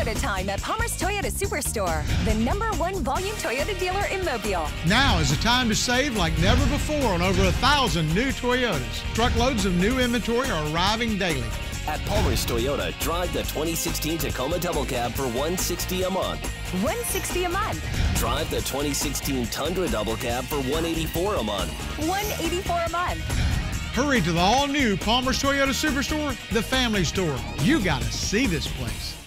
Toyota time at Palmer's Toyota Superstore, the number one volume Toyota dealer in Mobile. Now is the time to save like never before on over a thousand new Toyotas. Truckloads of new inventory are arriving daily. At Palmer's Toyota, drive the 2016 Tacoma Double Cab for 160 a month. 160 a month. Drive the 2016 Tundra Double Cab for 184 a month. 184 a month. Hurry to the all new Palmer's Toyota Superstore, the family store. You got to see this place.